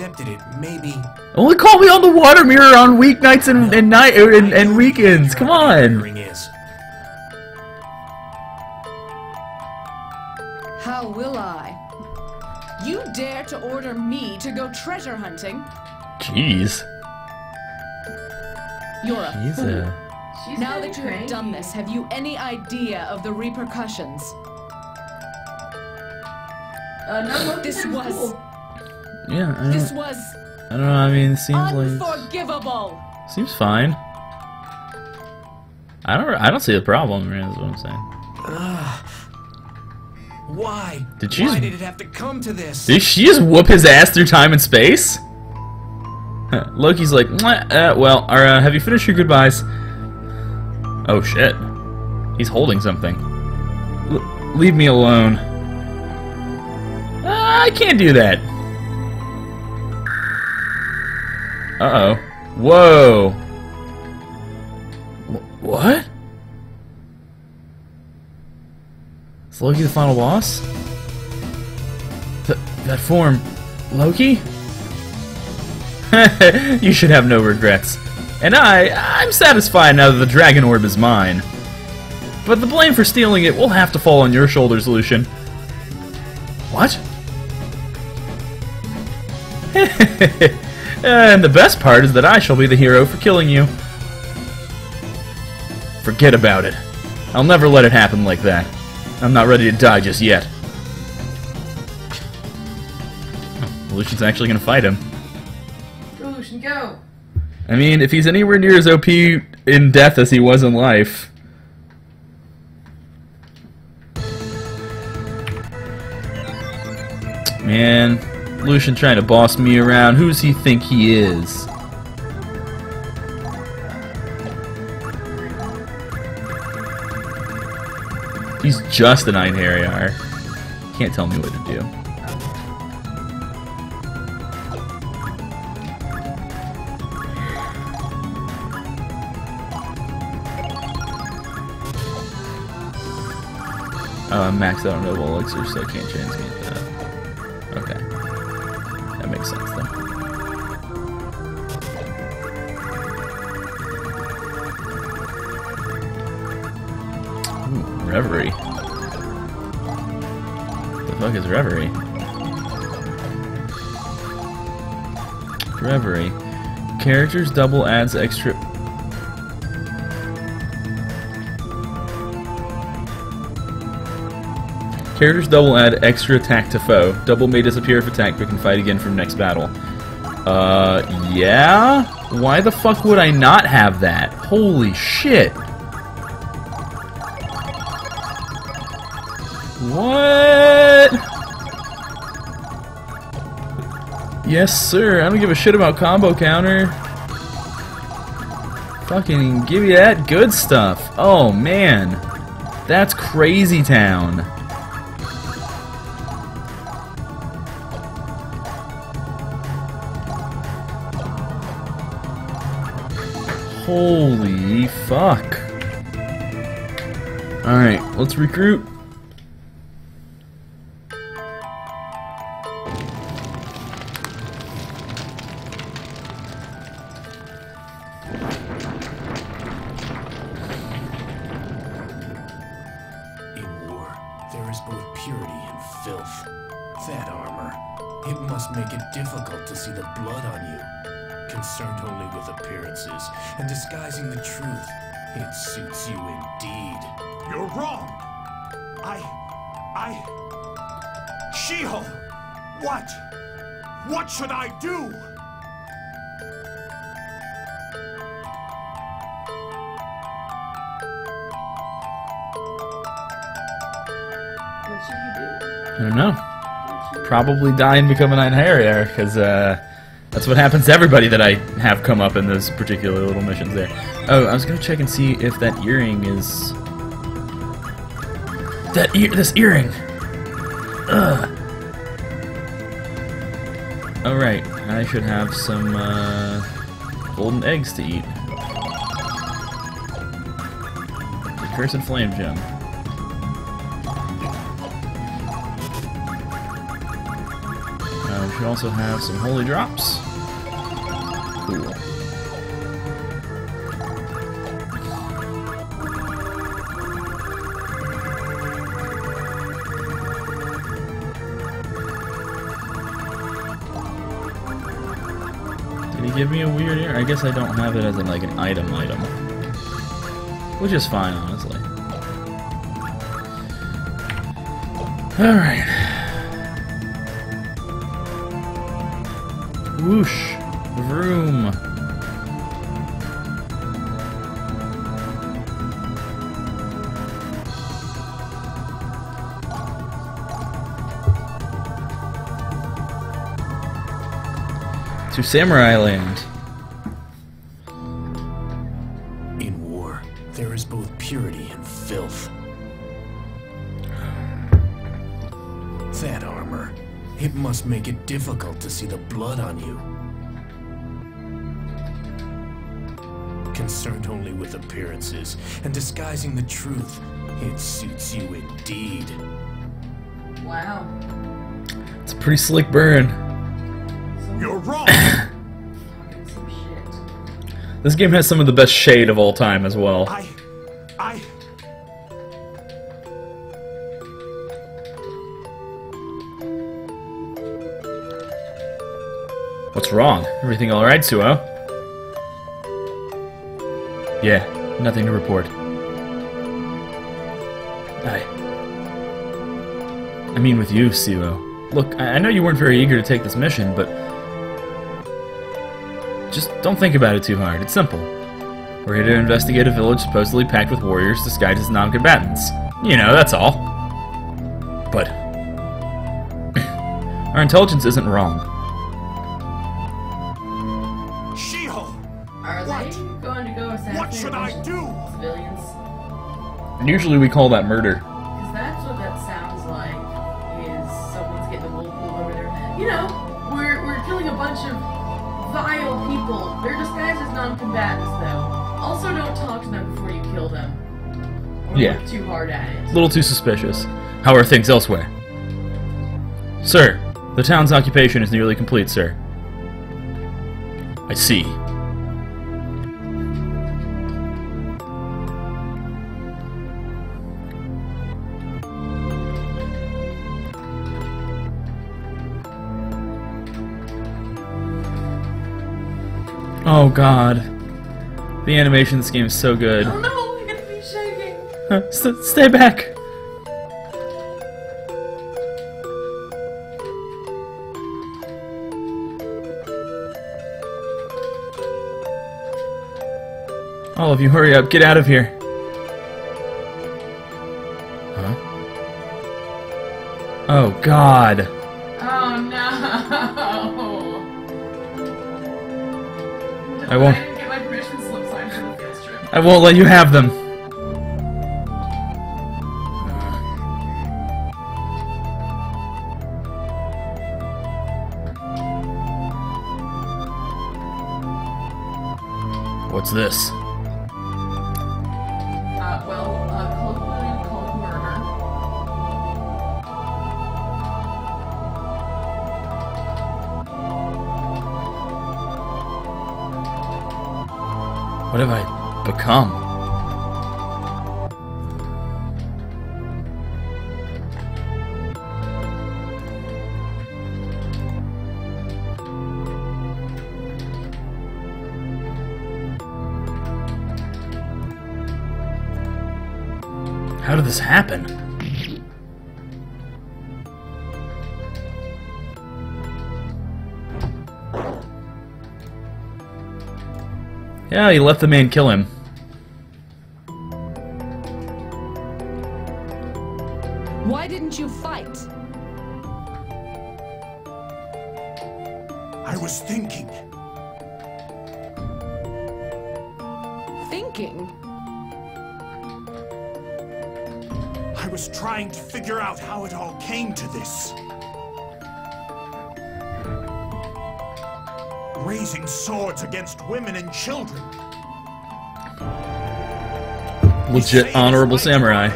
accepted it, maybe. Only call me on the water mirror on weeknights and, and night and, and weekends. Come on. Ring is. How will I? You dare to order me to go treasure hunting? Jeez. You're a He's fool. a. She's Now that you have done this, have you any idea of the repercussions? Uh, no, This was- cool. Yeah, I This don't, was I don't know. I mean, it seems like unforgivable. seems fine. I don't. I don't see the problem. man, Is what I'm saying. Why? Did she Why just- did it have to come to this? Did she just whoop his ass through time and space? Loki's like, uh, well, or, uh, have you finished your goodbyes? Oh shit. He's holding something. L- leave me alone. Uh, I can't do that. Uh oh. Whoa. Wh- what? Is Loki the final boss? Th that form, Loki? you should have no regrets. And I, I'm satisfied now that the Dragon Orb is mine. But the blame for stealing it will have to fall on your shoulders, Lucian. What? and the best part is that I shall be the hero for killing you. Forget about it. I'll never let it happen like that. I'm not ready to die just yet. Oh, Lucian's actually gonna fight him. Go, Lucian, go. I mean, if he's anywhere near as OP in death as he was in life. Man, Lucian trying to boss me around. Who's he think he is? He's just an Einherjar. Can't tell me what to do. Uh, I'm maxed out on Noble Elixir, so I can't transmute that. Reverie? Reverie. Characters double adds extra Characters double add extra attack to foe. Double may disappear if attacked, but can fight again from next battle. Uh, yeah? Why the fuck would I not have that? Holy shit. What? Yes, sir. I don't give a shit about combo counter. Fucking give me that good stuff. Oh, man. That's crazy town. Holy fuck. Alright, let's recruit. Make it difficult to see the blood on you. Concerned only with appearances and disguising the truth, it suits you indeed. You're wrong. I. I. Shiho! What? What should I do? What should you do? I don't know. Probably die and become an Einherjar, because uh, that's what happens to everybody that I have come up in those particular little missions there. Oh, I was gonna check and see if that earring is that ear this earring. Ugh. Oh right, I should have some uh, golden eggs to eat. The cursed flame gem. We also have some holy drops. Cool. Did he give me a weird ear? I guess I don't have it as an, like an item item. Which is fine, honestly. Alright. Whoosh. Vroom. To Samurai Land. Make it difficult to see the blood on you. Concerned only with appearances and disguising the truth. It suits you indeed. Wow. It's a pretty slick burn. You're wrong. Talking some shit. This game has some of the best shade of all time as well. I. I. What's wrong? Everything alright, Suo? Yeah, nothing to report. I. I mean, with you, Suo. Look, I I know you weren't very eager to take this mission, but. Just don't think about it too hard. It's simple. We're here to investigate a village supposedly packed with warriors disguised as non combatants. You know, that's all. But. Our intelligence isn't wrong. Shiho! Are What? they going to go assassinate What should I do? Civilians? Usually we call that murder. Because that's what that sounds like. Is someone's getting the wool pulled over there? You know, we're we're killing a bunch of vile people. They're disguised as non-combatants, though. Also, don't talk to them before you kill them. Or Yeah. look too hard at it. A little too suspicious. How are things elsewhere? Sir, the town's occupation is nearly complete, sir. I see. Oh god. The animation in this game is so good. Oh no, we're gonna be shaking. St- stay back! All of you, hurry up, get out of here. Huh? Oh, God. Oh no. I won't- I didn't get my permission slip signed for the field trip. I won't let you have them. What's this? I become? How did this happen? Yeah, he let the man kill him. Why didn't you fight? I was thinking. Thinking? I was trying to figure out how it all came to this. Raising swords against women and children. Legit honorable it's right samurai.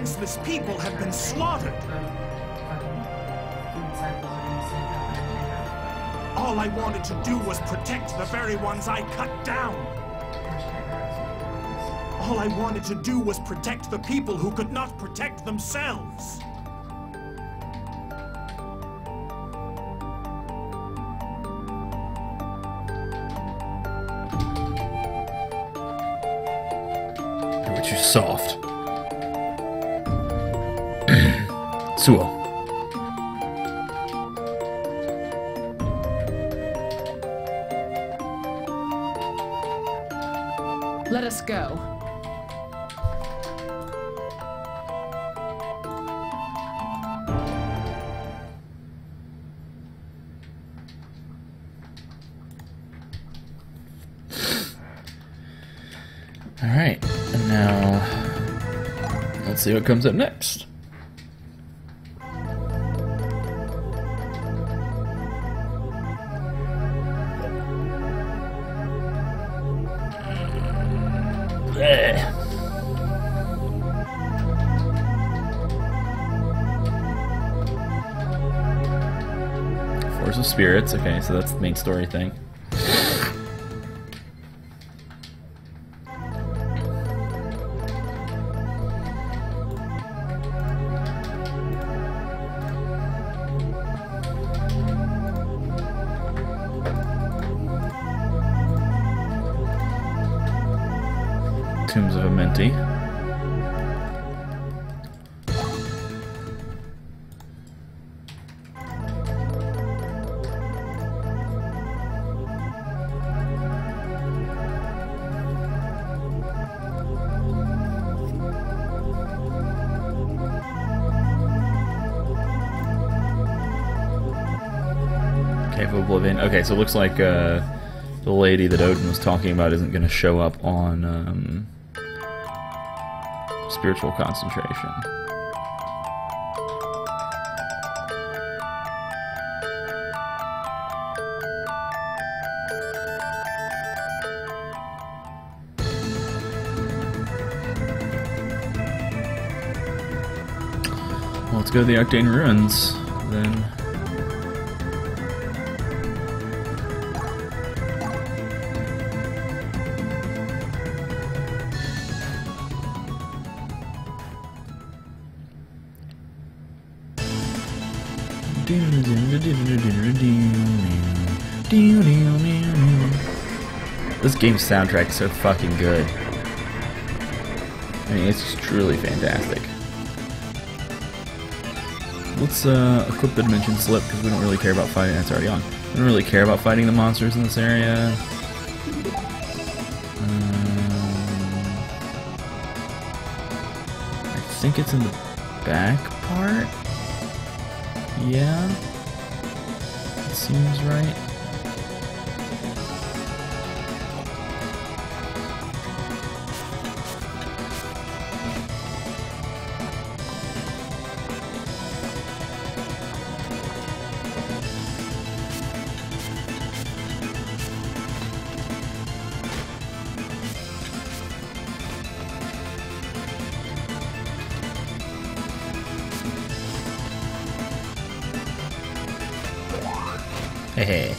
Defenseless people have been slaughtered. All I wanted to do was protect the very ones I cut down. All I wanted to do was protect the people who could not protect themselves. Too soft. Suo. Let us go. Alright, and now let's see what comes up next. Force of Spirits, okay, so that's the main story thing. Okay, so it looks like uh, the lady that Odin was talking about isn't going to show up on um, spiritual concentration. Let's go to the Octane Ruins This game's soundtrack is so fucking good. I mean, it's truly fantastic. Let's uh, equip the Dimension Slip because we don't really care about fighting. That's already on. We don't really care about fighting the monsters in this area. Um, I think it's in the back part. Yeah. Seems right. Hey.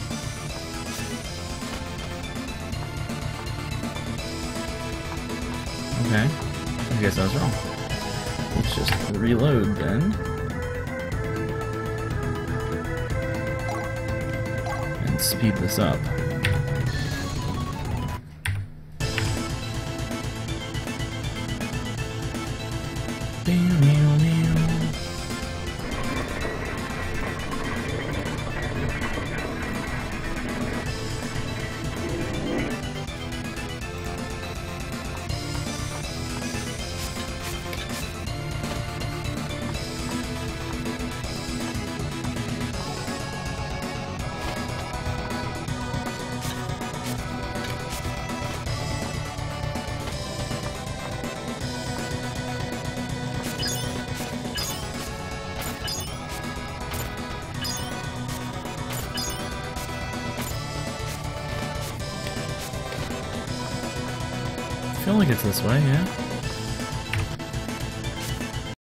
Okay. I guess I was wrong. Let's just reload then. And speed this up. Like it's this way, yeah?